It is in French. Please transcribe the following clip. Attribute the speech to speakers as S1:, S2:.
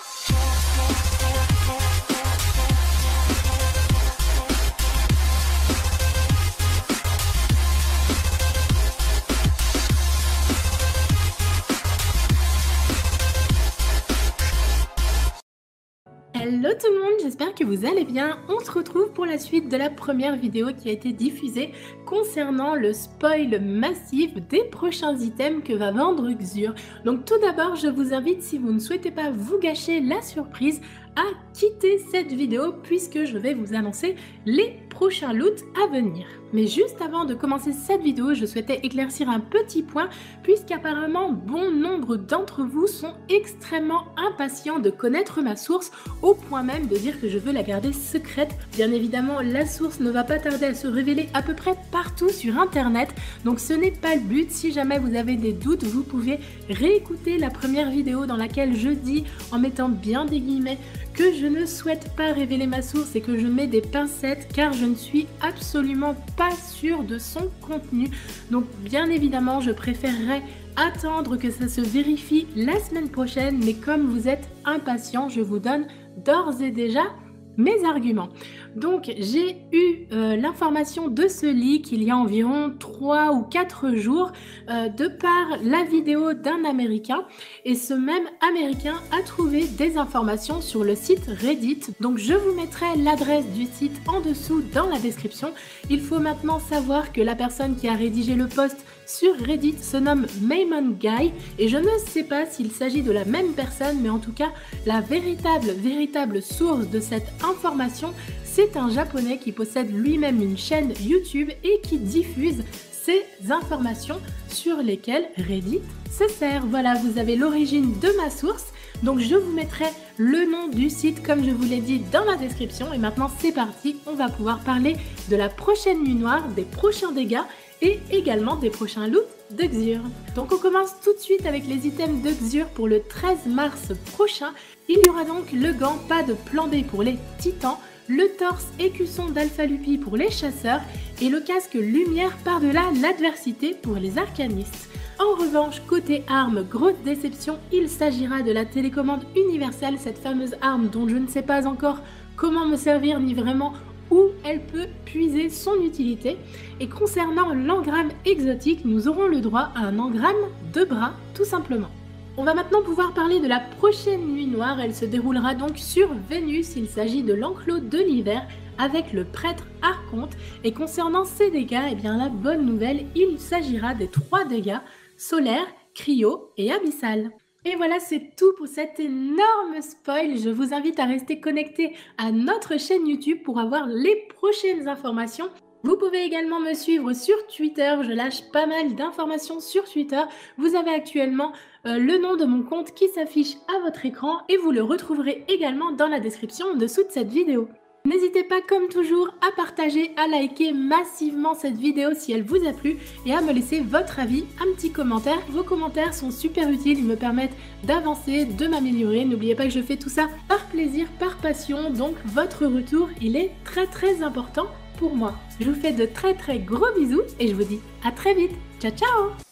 S1: Yeah. Hello tout le monde, j'espère que vous allez bien. On se retrouve pour la suite de la première vidéo qui a été diffusée concernant le spoil massif des prochains items que va vendre Xur. Donc tout d'abord, je vous invite, si vous ne souhaitez pas vous gâcher la surprise, à quitter cette vidéo puisque je vais vous annoncer les prochains loots à venir. Mais juste avant de commencer cette vidéo, je souhaitais éclaircir un petit point puisqu'apparemment bon nombre d'entre vous sont extrêmement impatients de connaître ma source au point même de dire que je veux la garder secrète. Bien évidemment, la source ne va pas tarder à se révéler à peu près partout sur internet, donc ce n'est pas le but. Si jamais vous avez des doutes, vous pouvez réécouter la première vidéo dans laquelle je dis en mettant bien des guillemets que je ne souhaite pas révéler ma source et que je mets des pincettes car je ne suis absolument pas sûre de son contenu. Donc bien évidemment, je préférerais attendre que ça se vérifie la semaine prochaine, mais comme vous êtes impatient, je vous donne d'ores et déjà mes arguments. Donc j'ai eu euh, l'information de ce leak il y a environ 3 ou 4 jours euh, de par la vidéo d'un Américain et ce même Américain a trouvé des informations sur le site Reddit. Donc je vous mettrai l'adresse du site en dessous dans la description. Il faut maintenant savoir que la personne qui a rédigé le post sur Reddit se nomme Maymon Guy et je ne sais pas s'il s'agit de la même personne mais en tout cas la véritable véritable source de cette information c'est un japonais qui possède lui-même une chaîne YouTube et qui diffuse ces informations sur lesquelles Reddit se sert. Voilà, vous avez l'origine de ma source. Donc je vous mettrai le nom du site comme je vous l'ai dit dans la description. Et maintenant c'est parti, on va pouvoir parler de la prochaine nuit noire, des prochains dégâts et également des prochains loots de Xur. Donc on commence tout de suite avec les items de Xur pour le 13 mars prochain. Il y aura donc le gant pas de plan B pour les titans, le torse écusson d'Alpha Lupi pour les chasseurs et le casque lumière par-delà l'adversité pour les arcanistes. En revanche, côté arme, grosse déception, il s'agira de la télécommande universelle, cette fameuse arme dont je ne sais pas encore comment me servir ni vraiment où elle peut puiser son utilité. Et concernant l'engramme exotique, nous aurons le droit à un engramme de bras tout simplement. On va maintenant pouvoir parler de la prochaine nuit noire. Elle se déroulera donc sur Vénus. Il s'agit de l'enclos de l'hiver avec le prêtre Archonte. Et concernant ces dégâts, eh bien la bonne nouvelle, il s'agira des trois dégâts solaire, cryo et abyssal. Et voilà, c'est tout pour cet énorme spoil. Je vous invite à rester connecté à notre chaîne YouTube pour avoir les prochaines informations. Vous pouvez également me suivre sur Twitter, je lâche pas mal d'informations sur Twitter. Vous avez actuellement euh, le nom de mon compte qui s'affiche à votre écran et vous le retrouverez également dans la description en dessous de cette vidéo. N'hésitez pas comme toujours à partager, à liker massivement cette vidéo si elle vous a plu et à me laisser votre avis, un petit commentaire. Vos commentaires sont super utiles, ils me permettent d'avancer, de m'améliorer. N'oubliez pas que je fais tout ça par plaisir, par passion, donc votre retour il est très très important pour moi. Je vous fais de très très gros bisous et je vous dis à très vite. Ciao ciao